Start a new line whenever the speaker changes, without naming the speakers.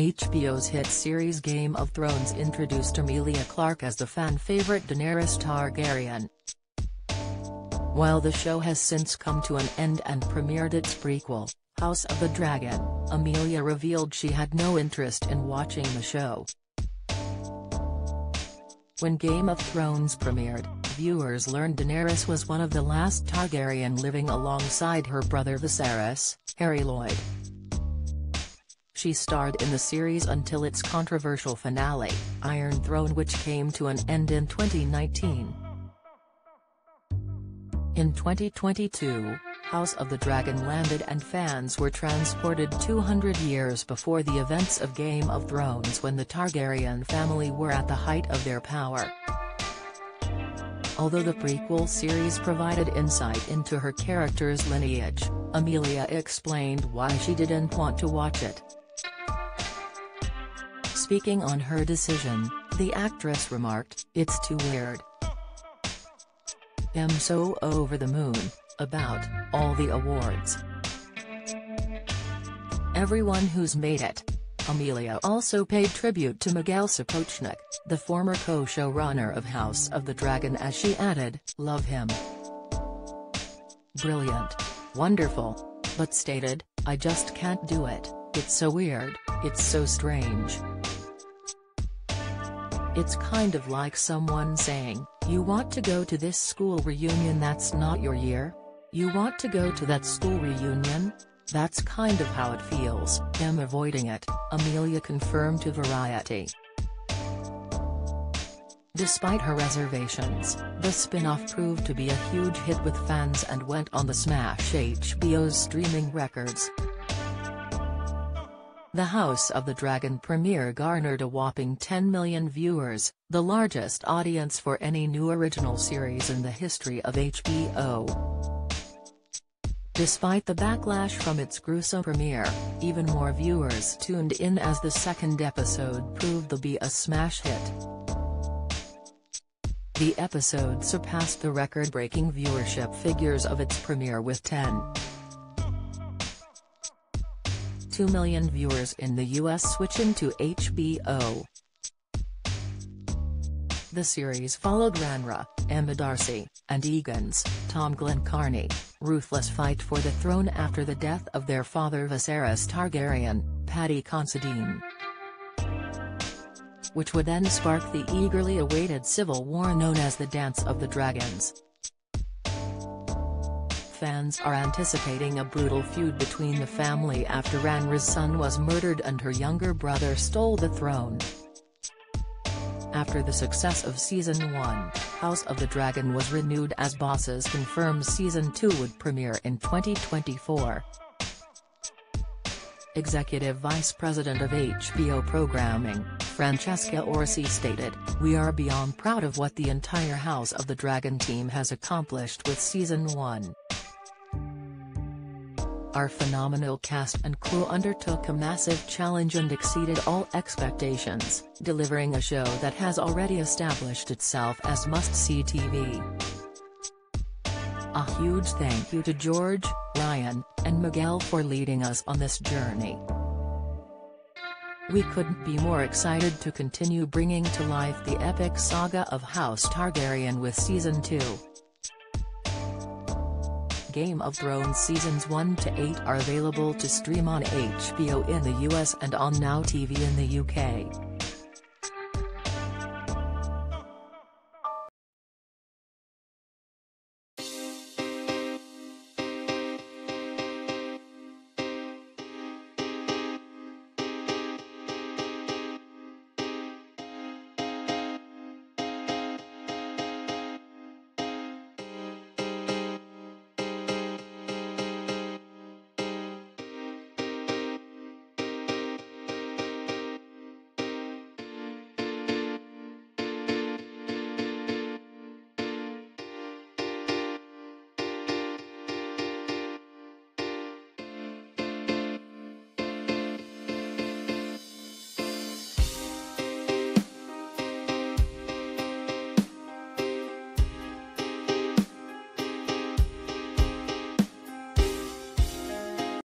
HBO's hit series Game of Thrones introduced Emilia Clarke as the fan favorite Daenerys Targaryen. While the show has since come to an end and premiered its prequel, House of the Dragon, Emilia revealed she had no interest in watching the show. When Game of Thrones premiered, viewers learned Daenerys was one of the last Targaryen living alongside her brother Viserys, Harry Lloyd. She starred in the series until its controversial finale, Iron Throne which came to an end in 2019. In 2022, House of the Dragon landed and fans were transported 200 years before the events of Game of Thrones when the Targaryen family were at the height of their power. Although the prequel series provided insight into her character's lineage, Emilia explained why she didn't want to watch it. Speaking on her decision, the actress remarked, It's too weird. I'm so over the moon, about, all the awards. Everyone who's made it. Emilia also paid tribute to Miguel Sapochnik, the former co-showrunner of House of the Dragon as she added, love him. Brilliant. Wonderful. But stated, I just can't do it, it's so weird, it's so strange. It's kind of like someone saying, you want to go to this school reunion that's not your year? You want to go to that school reunion? That's kind of how it feels, am avoiding it, Emilia confirmed to Variety. Despite her reservations, the spin-off proved to be a huge hit with fans and went on the smash HBO's streaming records. The House of the Dragon premiere garnered a whopping 10 million viewers, the largest audience for any new original series in the history of HBO. Despite the backlash from its gruesome premiere, even more viewers tuned in as the second episode proved to be a smash hit. The episode surpassed the record-breaking viewership figures of its premiere with 10. 2 million viewers in the US switching to HBO. The series followed Rhaenyra, Emma Darcy, and Aegon's, Tom Glynn-Carney, ruthless fight for the throne after the death of their father Viserys Targaryen, Paddy Considine. Which would then spark the eagerly awaited civil war known as the Dance of the Dragons fans are anticipating a brutal feud between the family after Rhaenyra's son was murdered and her younger brother stole the throne. After the success of Season 1, House of the Dragon was renewed as bosses confirmed Season 2 would premiere in 2024. Executive Vice President of HBO Programming, Francesca Orsi stated, We are beyond proud of what the entire House of the Dragon team has accomplished with Season 1. Our phenomenal cast and crew undertook a massive challenge and exceeded all expectations, delivering a show that has already established itself as must-see TV. A huge thank you to George, Ryan, and Miguel for leading us on this journey. We couldn't be more excited to continue bringing to life the epic saga of House Targaryen with Season 2. Game of Thrones Seasons 1 to 8 are available to stream on HBO in the US and on Now TV in the UK.